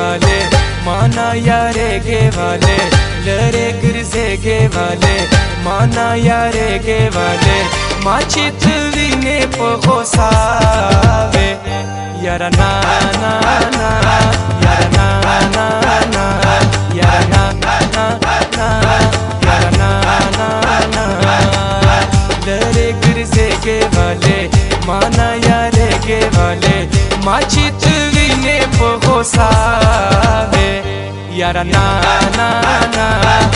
वाले, माना यारे गे वाले, लरे गिरजे गे वाले, माना यारे गे वाले माचित विने पगोसावे यारा ना ना ना यारा ना ना ना यारा ना ना ना यारा ना ना ना यारा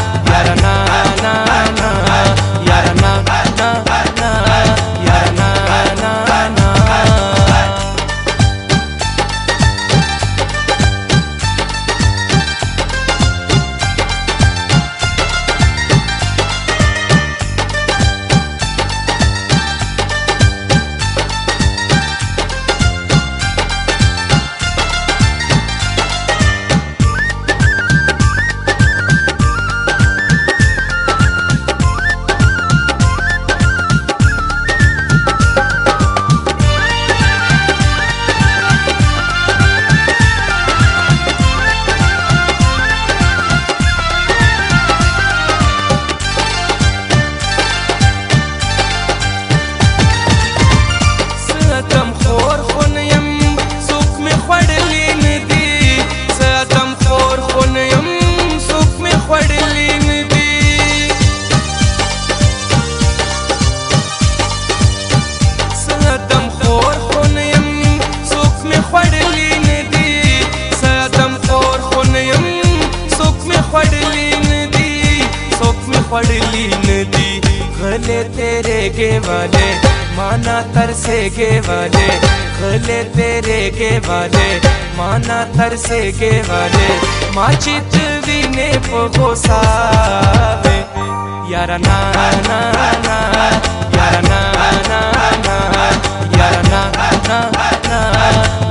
पड़ली नदी गले तेरे के वाले माना तरसे के वाले खले तेरे के वाले माना तरसे के वाले माचित विने पोसावे यारा ना ना ना, यारा ना ना ना, यारा ना ना ना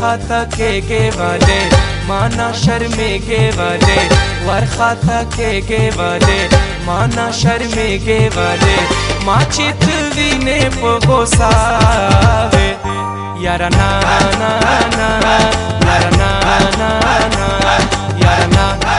वर के के वाले, माना शर्मे के वाले, वर के के वाले, माना शर्मे के वाले, माचित वीने पोगो सावे। यारा ना ना ना, यारा ना ना ना, यारा ना।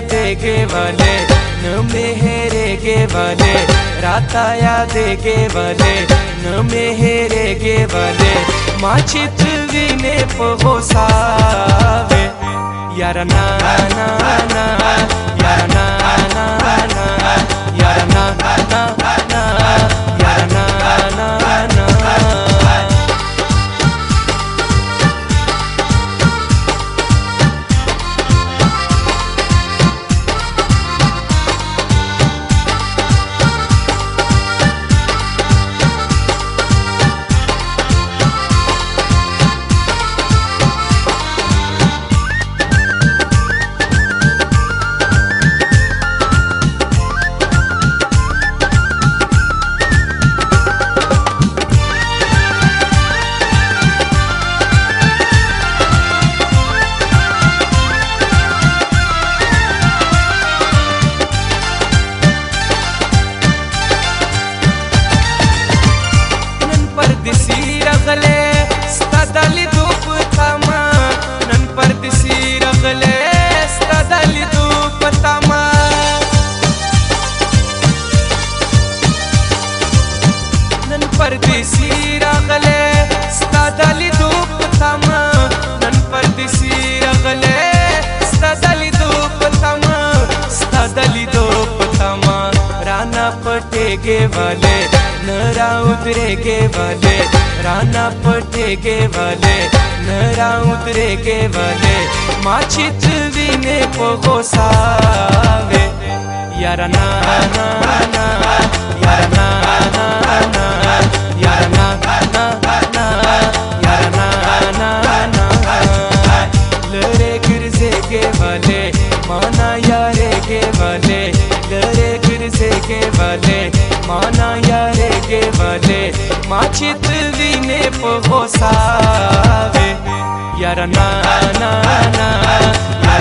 गे वाले न मेहरे गे वाले राता गे वाले न मेहरे गे वाले माचित ने पहोसावे यार ना ना ना पटेगे वाले नरा उतरेगे वाले, राना पटे के वाले नरा उतरे के वाले, माचित विने पोसावे यार ना ना ना, यार ना ना ना, यार ना ना ना, यार ना ना ना लरे गिरजे के वाले, माना यारे के वाले लरे गिरजे के वाले माना यारे के वाले माचित दीने ना ना ना ना ना